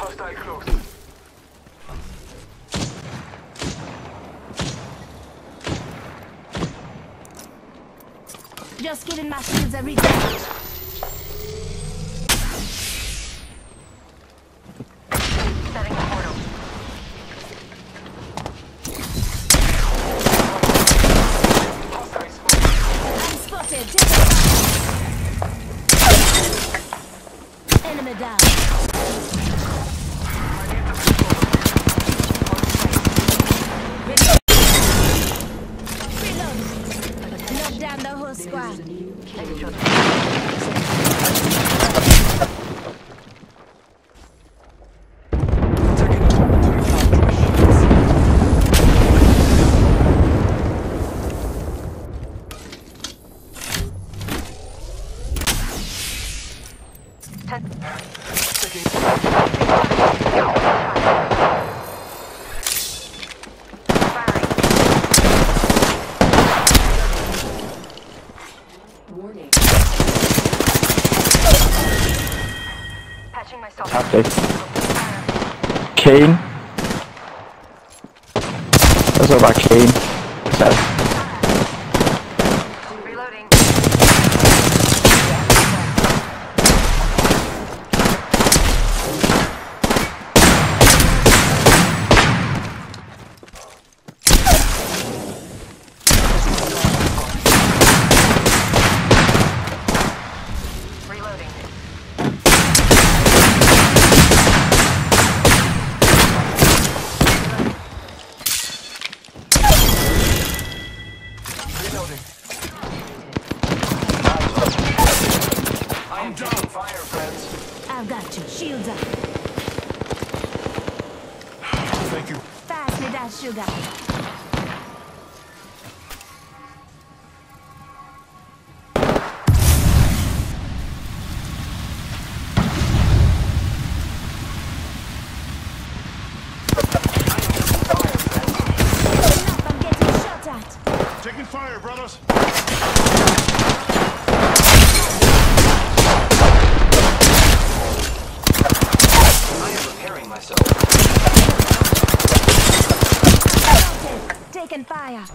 Hostile close. Just getting my shields every day. New kill. of our team. So. I've got you. Shields up. Thank you. Fast me that sugar. fire.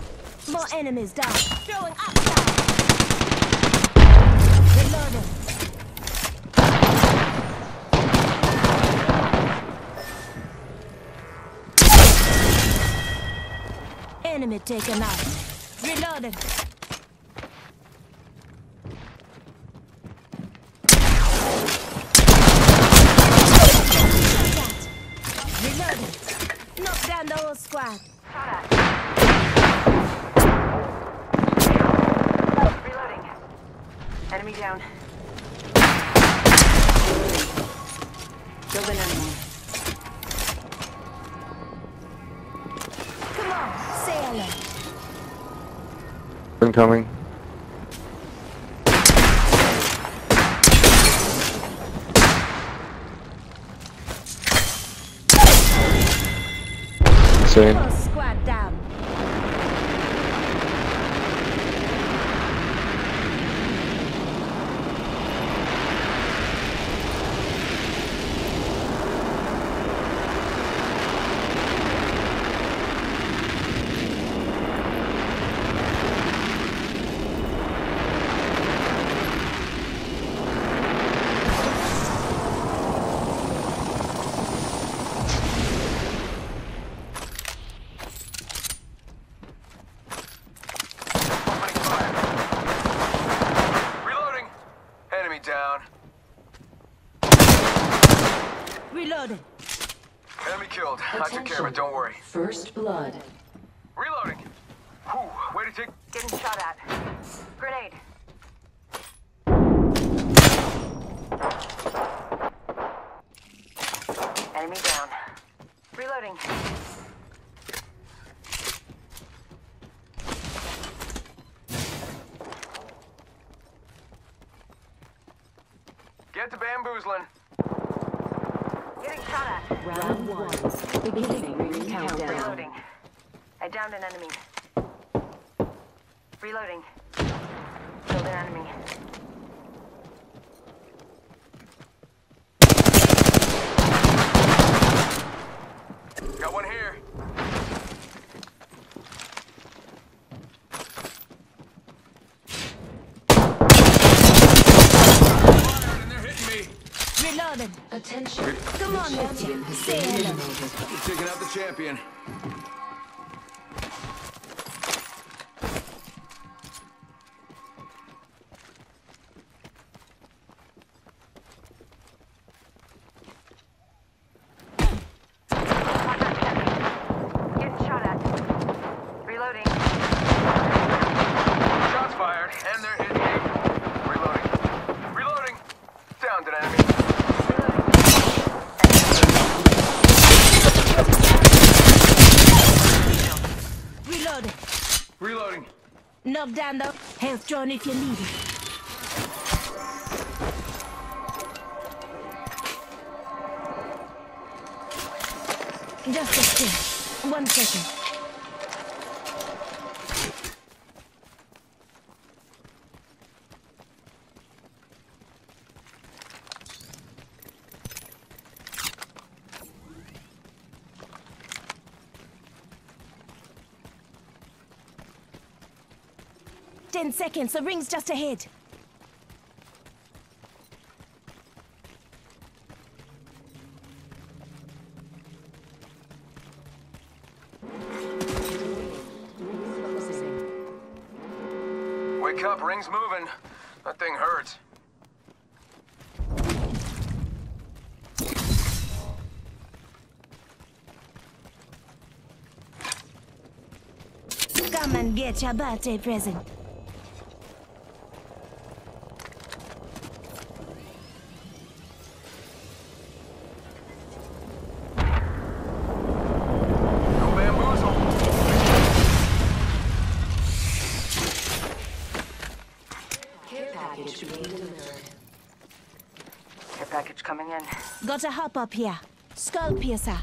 More enemies down. Throwing upside. Reloading. Enemy taken out. Reloaded. Reloaded. Knock down the whole squad. down. Killed an enemy. Come on, say hello. Incoming. Same. Get to bamboozling. Getting shot at. Round one. Beginning ring countdown. Reloading. I downed an enemy. Reloading. Killed an enemy. Got one here. Fired and they're hitting me. Reloaded. Attention. Come on, Mitya. Say hello. Taking out the champion. Getting shot at. Reloading. Shots fired, and they're hitting me. Reloading. Reloading. Downed an enemy. Reloaded. Reloading. Knock down the health drone if you need it. Just a second. One second. Seconds. The ring's just ahead. Wake up, ring's moving. That thing hurts. Come and get your birthday present. Package coming in. Got a hop up here. Skull piercer.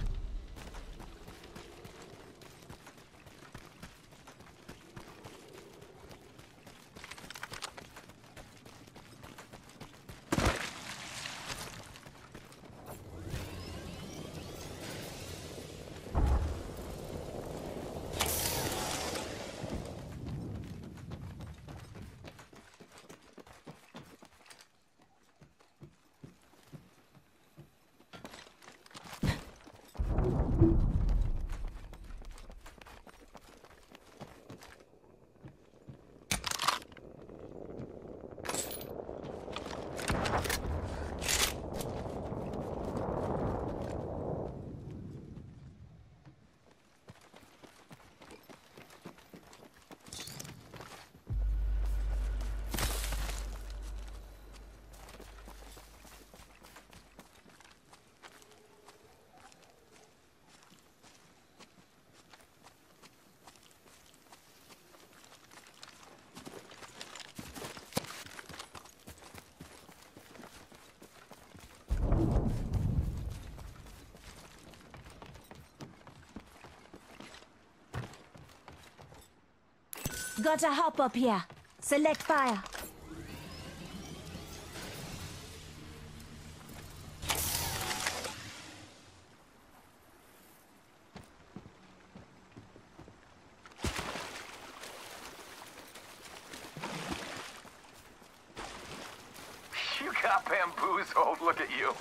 Got a hop up here. Select fire. You got bamboozled. Look at you.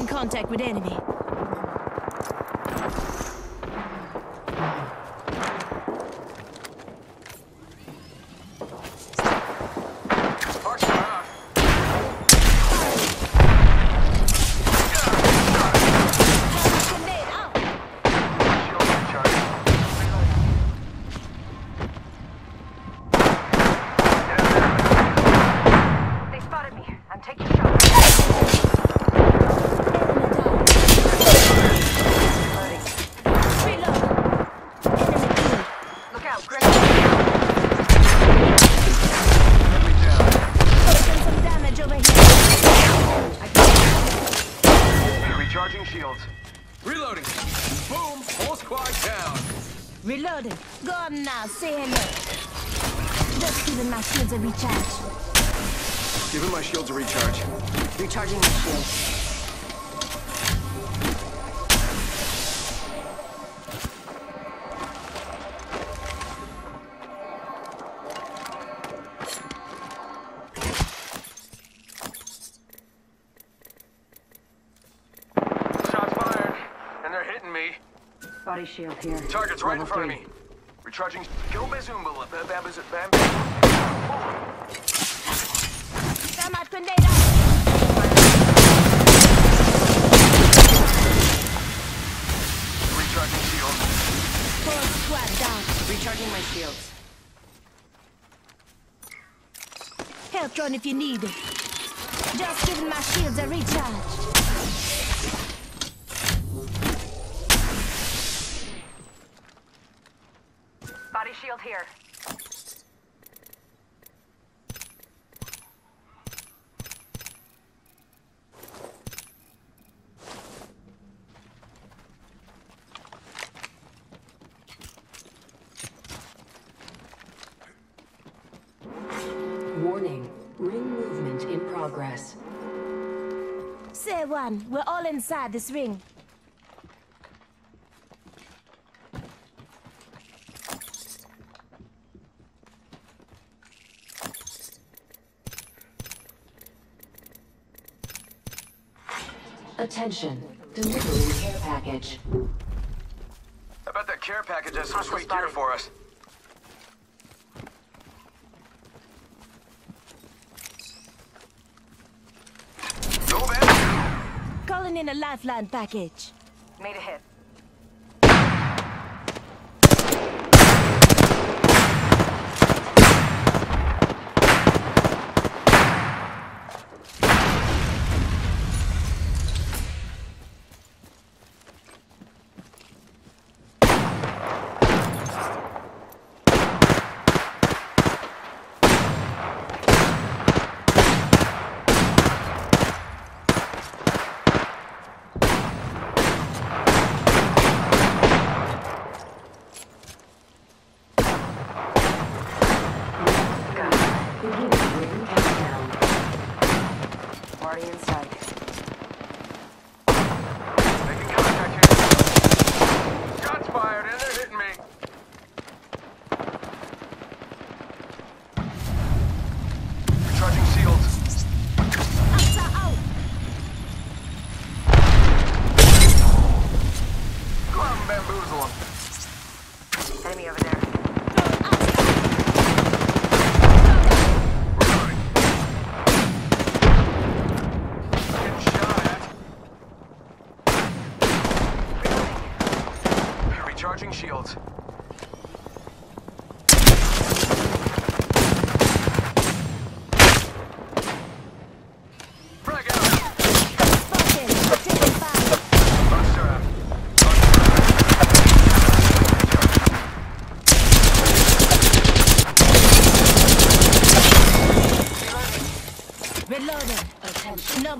Making contact with enemy. Shields a recharge. Giving my shields a recharge. Recharging my shield. Shots fired. And they're hitting me. Body shield here. Target's right in Level front of me. Recharging. Go Bazumba. Bam, bam, bam, Recharging shield. Full squad down. Recharging my shields. Health drone if you need it. Just giving my shields a recharge. Body shield here. Say. We're all inside this ring. Attention. Delivering care package. I bet that care package has some Hostile sweet gear for us. Calling in a lifeline package. Made a hit. Beginning ring countdown. Already inside. Making contact here. Shots fired, and they're hitting me. Recharging shields. Asa out. Go out and bamboozle them. Enemy over there. Reloading. Getting shot at. Recharging shields.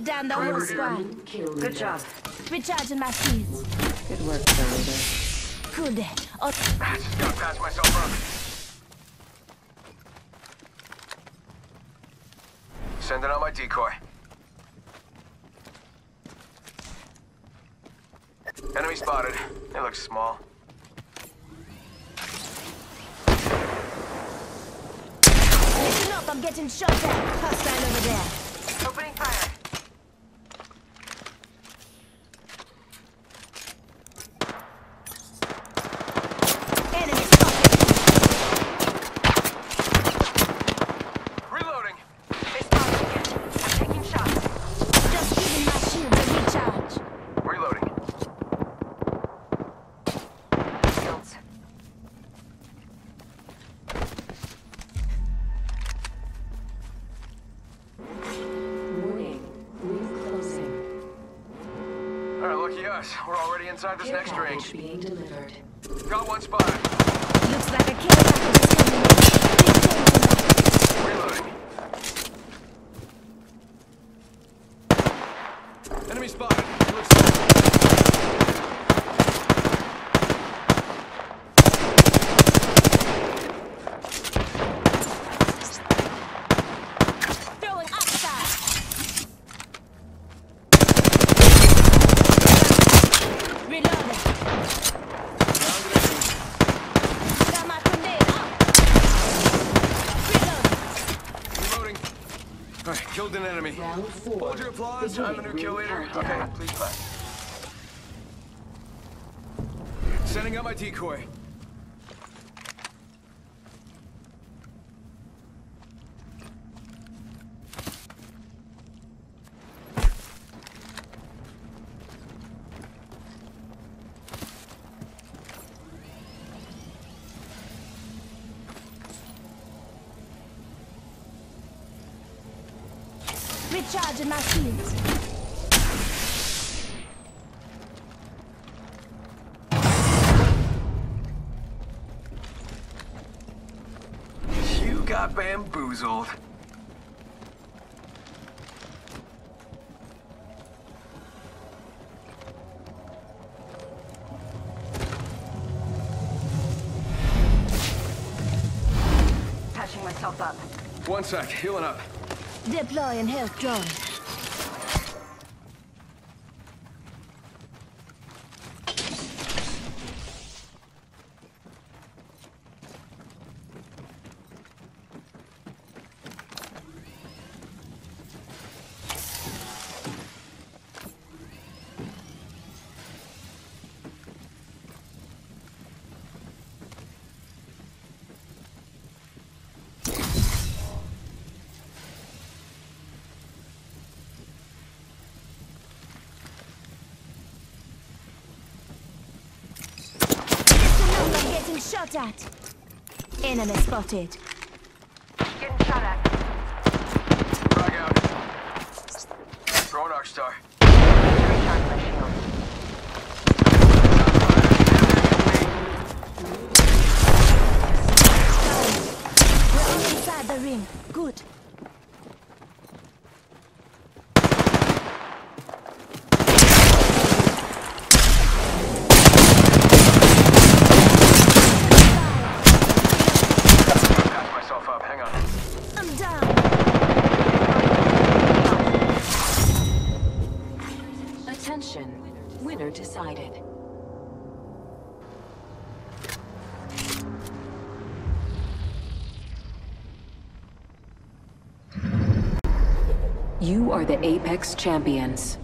Down the whole squad. Good job. Recharging my shields. Good work, Sarita. Good. Oh, I just gotta pass myself up. Sending out my decoy. Enemy spotted. It looks small. listen up, I'm getting shot at. Hostile over there. Opening inside this Care next ring. being delivered. Got one spotted. Looks like a care package is coming in. Big change in Reloading. Enemy spotted. It looks small. that. Throwing upside. Reloading. Got my grenade out. Reloading. Reloading. Alright, killed an enemy. Round four. Hold your applause. I'm the new kill leader. Okay, please clap. Sending out my decoy. Bamboozled. Patching myself up. One sec, healing up. Deploy Deploying health drone. Listen up, I'm at. Enemy spotted. Apex Champions.